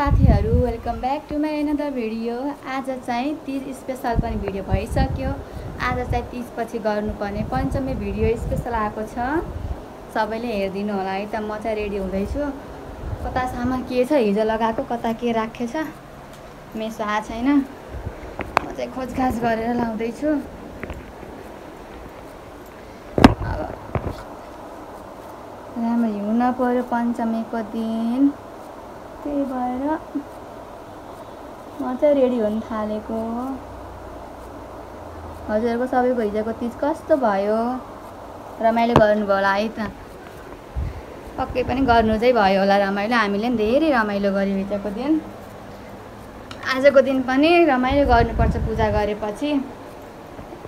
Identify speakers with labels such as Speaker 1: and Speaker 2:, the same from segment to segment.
Speaker 1: साथीहरू welcome back to my another video आज चाहिँ तिज स्पेसल पनि भिडियो भइसक्यो। आज चाहिँ तिजपछि गर्नुपर्ने पञ्चमी भिडियो स्पेसल आएको छ। सबैले हेरिदिनु होला है त म चाहिँ रेडी हुँदैछु। कता सामान के छ हिजो लगाएको कता के राखेछ मेसो आएको छैन। म चाहिँ खोजखाज गरेर लाउँदैछु। अब राम्ररी हुन पऱ्यो पञ्चमीको दिन। त्यही भएर म चाहिँ रेडी हुन थालेको हजुरहरूको सबैको हिजोको तिज कस्तो भयो? रमाइलो गर्नुभयो होला है त। पक्कै पनि गर्नु चाहिँ भयो होला रमाइलो। हामीले पनि धेरै रमाइलो गऱ्यौँ हिजोको दिन। आजको दिन पनि रमाइलो गर्नुपर्छ पूजा गरेपछि।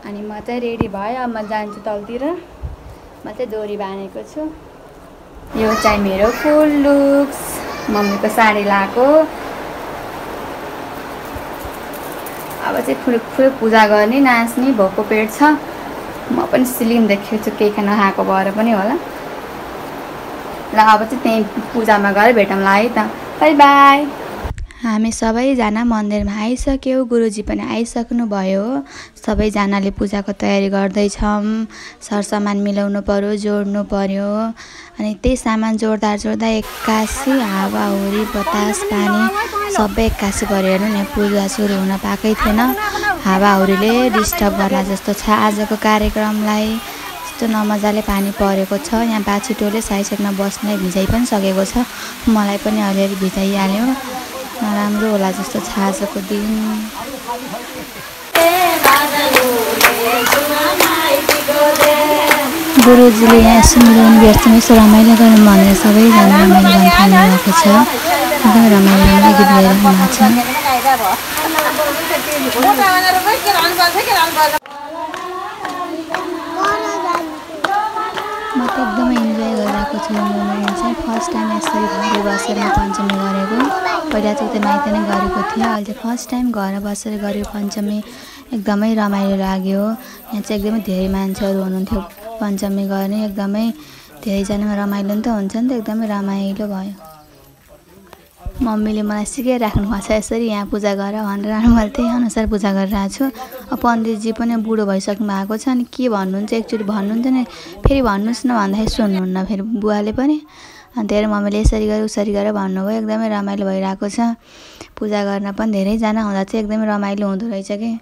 Speaker 1: अनि म चाहिँ रेडी भएँ। अब म जान्छु तलतिर। म चाहिँ डोरी बाँधेको छु। यो चाहिँ मेरो फुल लुक्स। मम्मीको साडी लगाएको। अब चाहिँ फुल फुल पूजा गर्ने नाच्ने भोको पेट छ। म पनि स्लिम देखेको छु केही खाना खाएको भएर पनि होला। ल अब चाहिँ त्यहीँ पूजामा गएर भेटौँला है त। Bye bye. हामी सबैजना मन्दिरमा आइसक्यौँ गुरुजी पनि आइसक्नु भयो सबैजनाले पूजाको तयारी गर्दैछौँ सरसामान मिलाउनु पऱ्यो जोड्नु पऱ्यो अनि त्यही सामान जोड्दा जोड्दा एक्कासी हावाहुरी बतास पानी सबै एक्कासी पऱ्यो हेर्नु नि पूजा सुरु हुन पाएकै थिएन। हावाहुरीले डिस्टर्ब गर्ला जस्तो छ आजको कार्यक्रमलाई। यस्तो नमजाले पानी परेको छ। यहाँ बाछिटोले साइड साइडमा बस्नलाई भिजाइ पनि सकेको छ। मलाई पनि अलिअलि भिजाइहाल्यो। नराम्रो होला जस्तो छ आजको दिन। गुरुजीले यहाँ सुनिरहनु व्यस्तमा यस्तो रमाइलो गर्नु भनेर सबैजना रमाइलो गर्न थाल्नु भएको छ। एकदमै रमाइलो गीत गाइरहनु भएको छ। म त एकदमै इन्जोय गरिरहेको छु। यो फर्स्ट टाइम यसरी घरै बसेर पञ्चमी गरेको। पहिला चाहिँ उता माइत नै गरेको थिएँ अहिले चाहिँ फर्स्ट टाइम घर बसेर गरेको पञ्चमी एकदमै रमाइलो लाग्यो। यहाँ चाहिँ एकदमै धेरै मान्छेहरू हुनुहुन्थ्यो पञ्चमी गर्ने एकदमै धेरैजनामा रमाइलो नि त हुन्छ नि त एकदमै रमाइलो भयो। मम्मीले मलाई सिकाइराख्नु भएको छ यसरी यहाँ पूजा गर भनेर मैले त्यही अनुसार पूजा गरिरहेको छु। अब पण्डितजी पनि बुढो भइसक्नु भएको छ अनि के भन्नुहुन्छ एकचोटि भन्नुहुन्छ नि फेरि भन्नुहोस् न भन्दाखेरि सुन्नुहुन्न फेरि बुवाले पनि। अनि धेरै मम्मीले यसरी गर उसरी गर भन्नुभयो। एकदमै रमाइलो भइरहेको छ। पूजा गर्न पनि धेरैजना हुँदा चाहिँ एकदमै रमाइलो हुँदो रहेछ कि?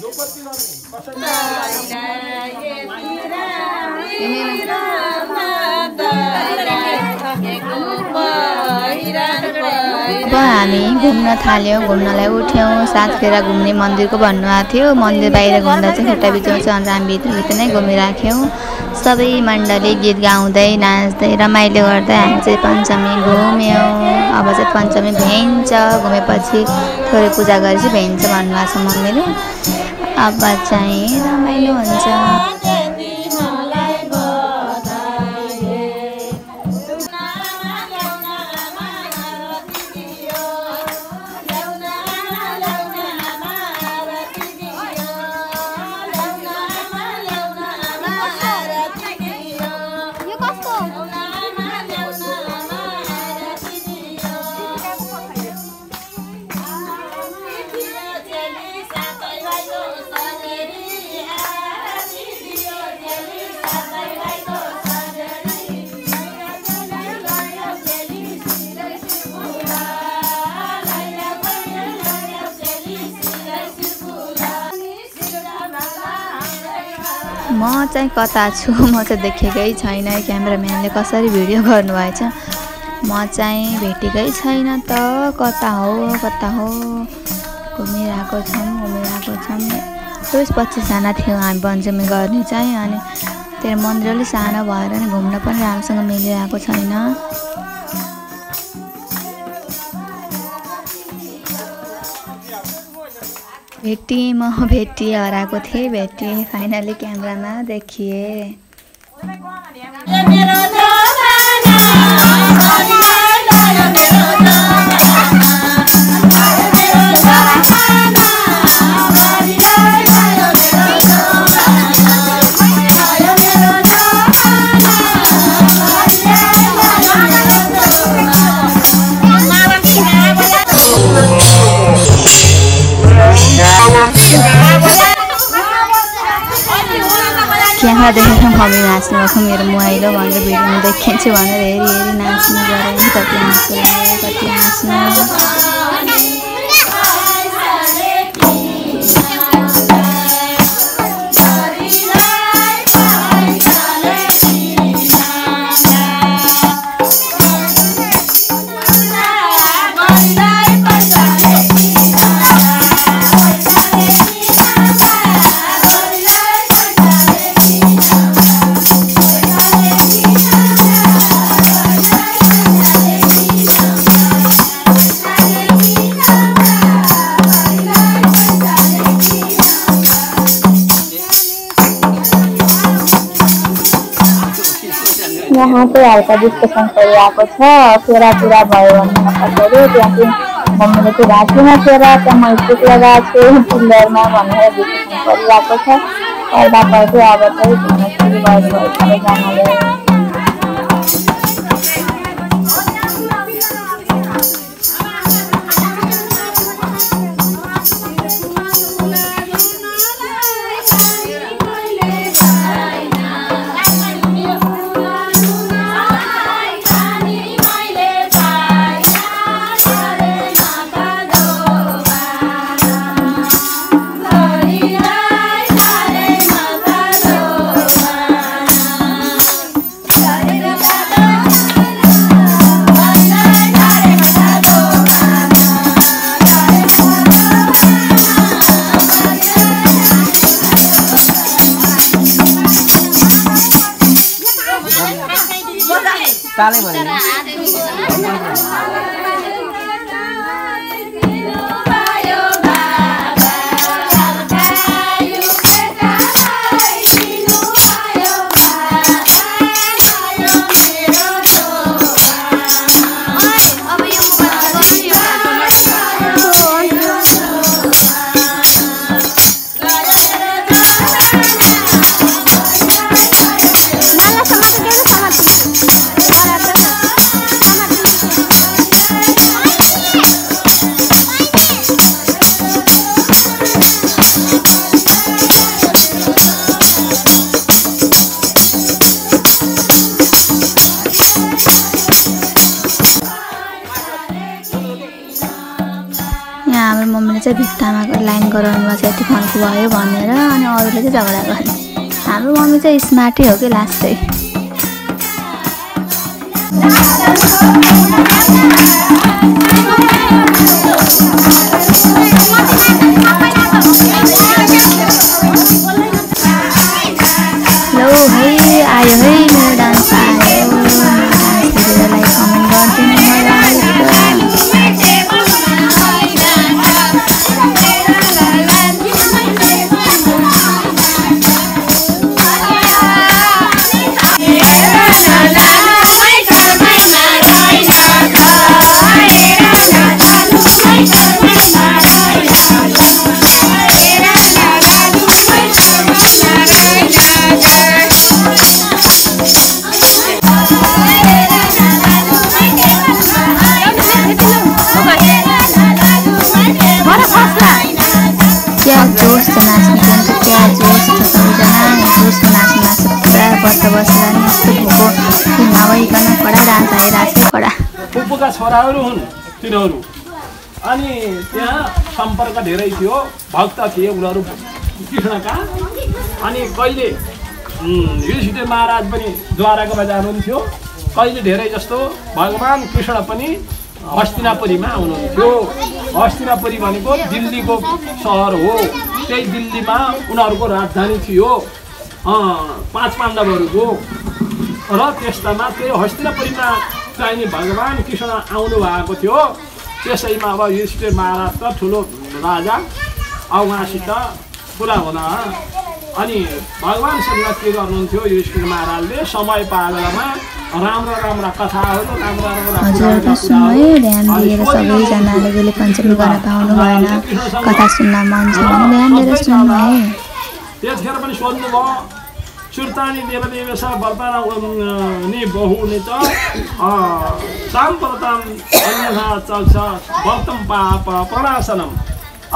Speaker 1: अब हामी घुम्न थाल्यौँ घुम्नलाई उठ्यौँ साथखेर घुम्ने मन्दिरको भन्नुभएको थियो। मन्दिर बाहिर घुम्दा चाहिँ खुट्टा बिचाउँछ अन्त हामी भित्रभित्र नै घुमिराख्यौँ। सबै मण्डली गीत गाउँदै नाच्दै रमाइलो गर्दै हामी चाहिँ पञ्चमी घुम्यौँ। अब चाहिँ पञ्चमी भ्याइन्छ घुमेपछि थोरै पूजा गरेपछि भ्याइन्छ भन्नुभएको छ मम्मीले। अब चाहिँ रमाइलो हुन्छ। म चाहिँ कता छु? म चाहिँ देखेकै छैन। क्यामेराम्यानले कसरी भिडियो गर्नुभएछ? म चाहिँ भेटेकै छैन त। कता हो? कता हो? घुमिरहेको छौँ घुमिरहेको छौँ। चौबिस पच्चिसजना थियौँ हामी पञ्चमी गर्ने चाहिँ अनि त्यहाँ मन्दिर अलिक सानो भएर नि घुम्न पनि राम्रोसँग मिलिरहेको छैन। भेटिएँ म भेटिएँ हराएको थिएँ भेटिएँ फाइनली क्यामेरामा देखिएँ। देखेर मम्मी नाच्नु भएको मेरो मोबाइल भनेर भिडियोमा देखिन्छु भनेर हेरी हेरी नाच्नु गऱ्यो कति लाग्यो कति हाँस्नु
Speaker 2: चाहिँ हल्का डिस्कसन गरिरहेको छ। फेरा पुरा भयो मतलब गऱ्यो। त्यहाँ चाहिँ मम्मीले चाहिँ घाँटीमा फेरा त्यहाँ मैले टिक लगाएको छु पिल्लरमा भनेर डिस्कसन गरिरहेको छ। पढ्दा पढ्दै अब चाहिँ घुम्न
Speaker 3: कालै भने
Speaker 1: गराउनुमा चाहिँ यति फन्कु भयो भनेर अनि अरूले चाहिँ झगडा गर्ने। हाम्रो मम्मी चाहिँ स्मार्टै हो कि लास्टै? भोको नभइकन कडा डान्स आइरहेको छ कडा
Speaker 4: फुपूका छोराहरू हुन् तिनीहरू। अनि त्यहाँ सम्पर्क धेरै थियो भक्त थिए उनीहरू। कृष्णका। अनि कहिले युधिष्ठिर महाराज पनि द्वाराको जानुहुन्थ्यो कहिले धेरै जस्तो भगवान् कृष्ण पनि हस्तिनापुरीमा आउनुहुन्थ्यो हस्तिनापुरी भनेको दिल्लीको सहर हो। त्यही दिल्लीमा उनीहरूको राजधानी थियो। पाँच पाण्डवहरूको। र त्यस्तामा त्यही हस्तिनापुरीमा चाहिने भगवान् कृष्ण आउनु भएको थियो। त्यसैमा अब युधिष्ठिर महाराज त ठुलो राजा अब उहाँसित कुरा हुन अनि भगवान्सँग के गर्नुहुन्थ्यो युधिष्ठिर महाराजले? समय पाएकोमा राम्रा राम्रा कथाहरू राम्रा राम्रा
Speaker 1: ध्यान दिएर सबैजनाले पञ्चमी गर्न पाउनु भएन। कथा सुन्न मन छ भने ध्यान दिएर सुन्नु है।
Speaker 4: त्यतिखेर पनि सोध्नुभयो। सुर्तानी देवदेवेश वर्तान नि बहुने त ताम प्रताम अन्यथा चल्छ वर्तम पाप प्रणाशनम।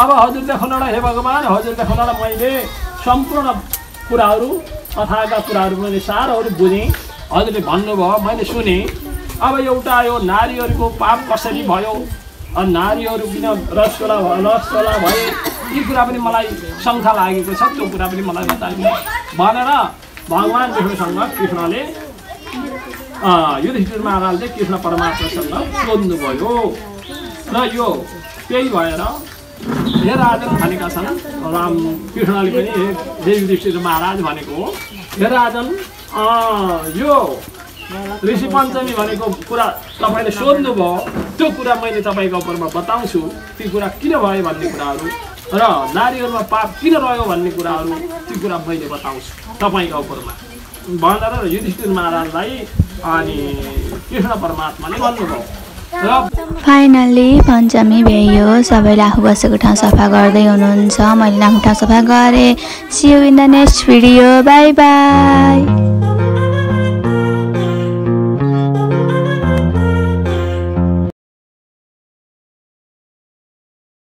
Speaker 4: अब हजुर देखाउन हे भगवान् हजुर देखाउन मैले सम्पूर्ण कुराहरू कथाका कुराहरू मैले सारहरू बुझेँ। हजुरले भन्नुभयो मैले सुनेँ। अब एउटा यो नारीहरूको पाप कसरी भयो? नारीहरू किन रसोला भयो रसोला भए यी कुरा पनि मलाई शङ्का लागेको छ त्यो कुरा पनि मलाई बताइदिनु भनेर भगवान् विष्णुसँग कृष्णले युधिष्ठिर महाराजले कृष्ण परमात्मासँग सोध्नुभयो। र यो त्यही भएर हे राजन भनेका छन् राम कृष्णले पनि हे युधिष्ठिर महाराज भनेको हो। हे राजन यो ऋषि पञ्चमी भनेको कुरा तपाईँले सोध्नुभयो। त्यो कुरा मैले तपाईँको उपरमा बताउँछु। ती कुरा किन भयो भन्ने कुराहरू र नारीहरूमा पाप किन रह्यो भन्ने कुराहरू ती कुरा मैले बताउँछु तपाईँको उपरमा। भनेर युधिष्ठिर महाराजलाई अनि कृष्ण परमात्माले भन्नुभयो।
Speaker 1: फाइनल्ली पञ्चमी भ्याइयो सबैले आफू बसेको ठाउँ सफा गर्दै हुनुहुन्छ। मैले आफ्नो ठाउँ सफा गरेँ। See you in the next video bye bye